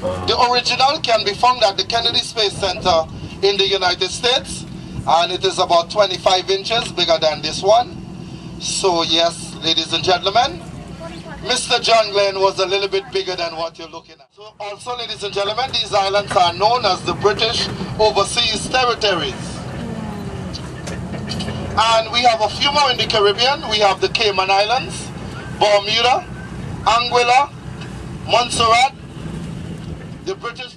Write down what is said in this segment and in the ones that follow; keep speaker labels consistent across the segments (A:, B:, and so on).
A: The original can be found at the Kennedy Space Center in the United States and it is about 25 inches bigger than this one. So yes, ladies and gentlemen, Mr. John Glenn was a little bit bigger than what you're looking at. So also, ladies and gentlemen, these islands are known as the British Overseas Territories. And we have a few more in the Caribbean. We have the Cayman Islands, Bermuda, Anguilla, Montserrat, the British...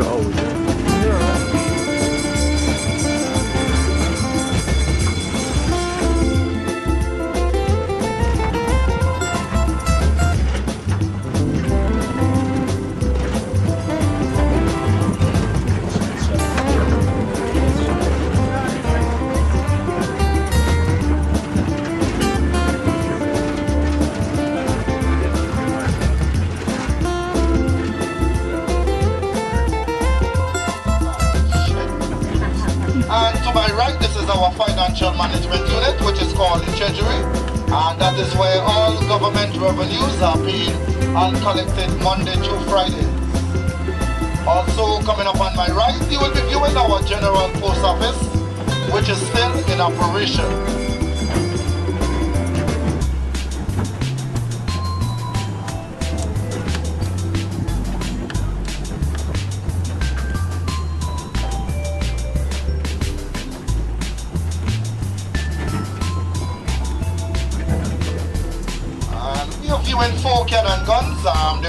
B: goes.
A: management unit, which is called the Treasury, and that is where all government revenues are paid and collected Monday to Friday. Also, coming up on my right, you will be viewing our general post office, which is still in operation.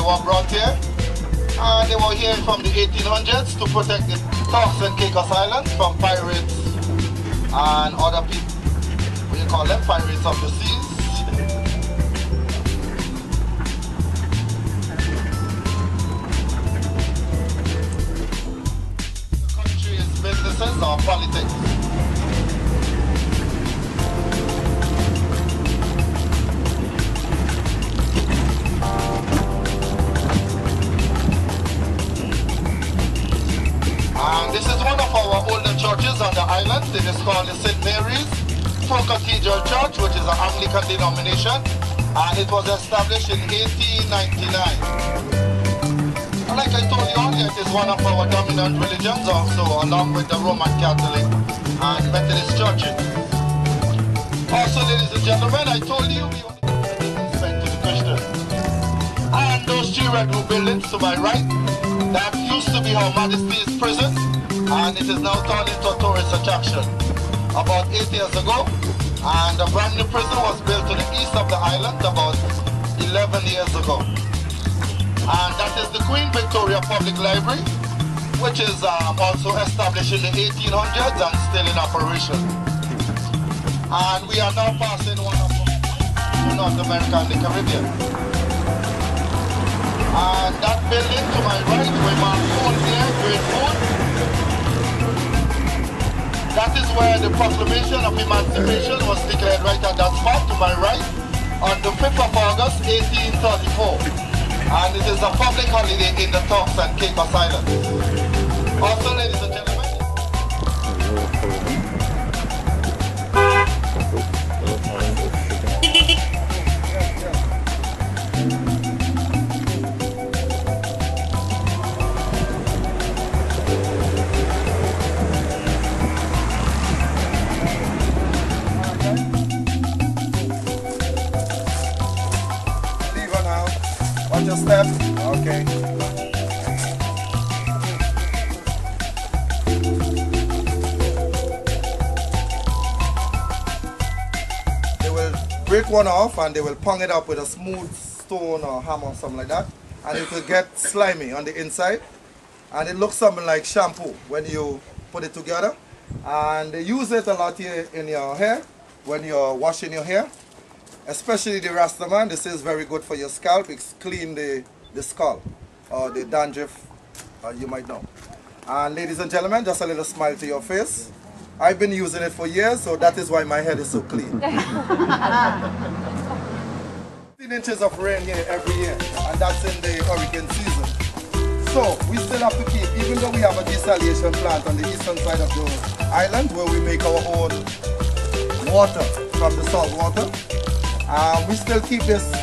A: they were brought here. And they were here from the 1800s to protect the Turks and Caicos Islands from pirates and other people. we call them? Pirates of the seas. country's businesses or politics. called the St. Mary's Full Cathedral Church, which is an Anglican denomination, and it was established in 1899. Like I told you earlier, it is one of our dominant religions also, along with the Roman Catholic and Methodist churches. Also, ladies and gentlemen, I told you we only sent to the Christians. And those two red buildings to my right, that used to be Her Majesty's prison, and it is now turned into a tourist attraction about eight years ago and a brand new prison was built to the east of the island about 11 years ago. And that is the Queen Victoria Public Library which is um, also established in the 1800s and still in operation. And we are now passing one of North America and the Caribbean. And that building to my right, we mark the Proclamation of Emancipation was declared right at that spot to my right on the 5th of August 1834 and it is a public holiday in the Turks and Caicos Islands. Also ladies and your step. Okay. They will break one off and they will pong it up with a smooth stone or hammer or something like that. And it will get slimy on the inside. And it looks something like shampoo when you put it together. And they use it a lot here in your hair when you're washing your hair especially the Rastaman, this is very good for your scalp. It's clean the, the skull or the dandruff, uh, you might know. And ladies and gentlemen, just a little smile to your face. I've been using it for years, so that is why my head is so clean. 15 inches of rain here every year, and that's in the hurricane season. So we still have to keep, even though we have a desalination plant on the eastern side of the island where we make our own water from the salt water, uh, we still keep this